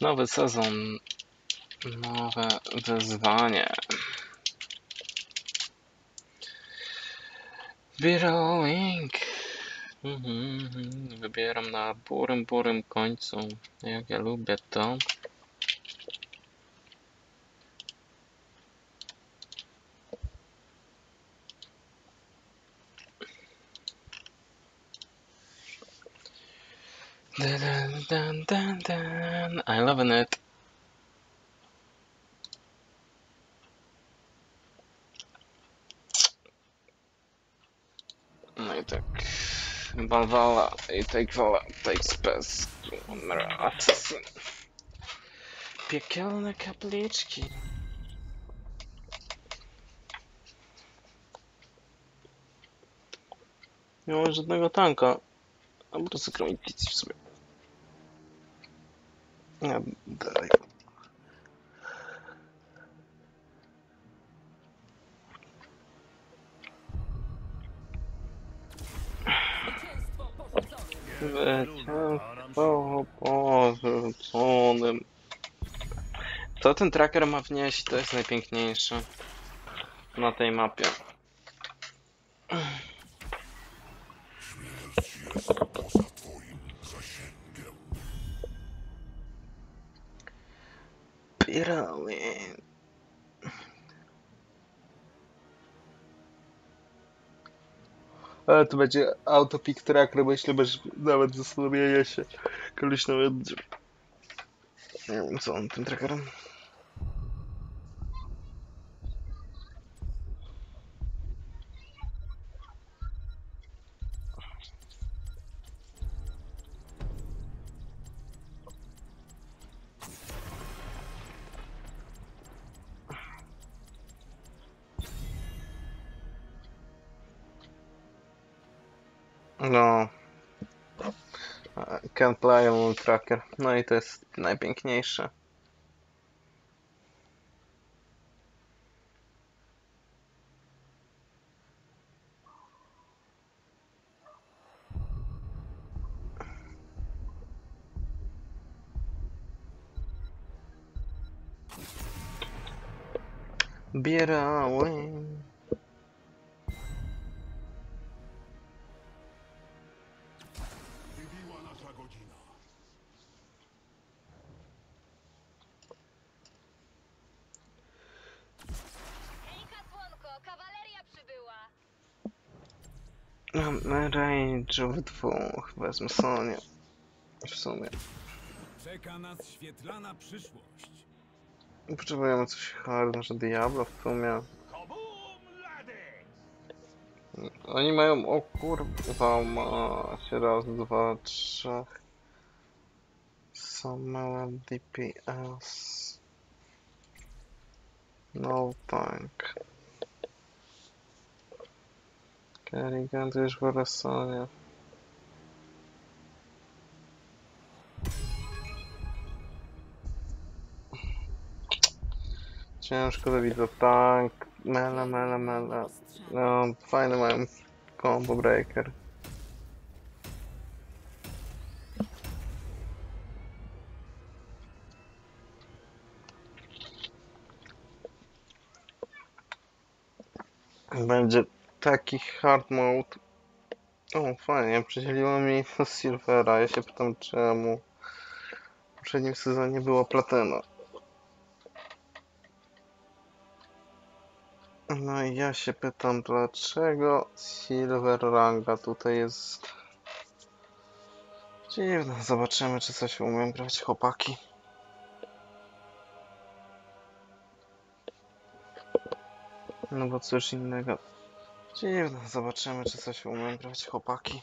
Nowy sezon, nowe wyzwanie. Burrowing. Mhm, Wybieram na burym, burym końcu. Jak ja lubię to. Dun, dun, dun, dun, dun. I love it. No i tak. Valhalla i Take Vala, Take Space. Assassin. Piekielne kapliczki. Nie mam żadnego tanka. A po prostu kromitić w sobie. Nie, dalej. Zwycięstwo porzuconym. Co ten tracker ma wnieść, to jest najpiękniejsze na tej mapie. Pirali. Ale to będzie autopick tracker, myślę, bez nawet zastanowienia się. Koleś nawet... Nie wiem, co on tym trackerem. No. Can play on tracker. No i to jest najpiękniejsze. Bierały. Mam range w dwóch. Wezmę Sonię. W sumie. Czeka nas świetlana przyszłość. Potrzebujemy coś hard, może Diablo w sumie. Oni mają, o kurwa, ma się raz, dwa, trzech. Są małe DPS. No tank. Carregando as corações. Ciężko Dawido, tak. Mela, mela, mela. No, fajny combo breaker. Będzie taki hard mode. O, fajnie, przydzieliło mi Silvera. Ja się pytam czemu. W poprzednim sezonie było platyna. No i ja się pytam, dlaczego Silver Ranga tutaj jest dziwne. Zobaczymy, czy coś umiem grać, chłopaki. No bo cóż innego. Dziwne, zobaczymy, czy coś umiem grać, chłopaki.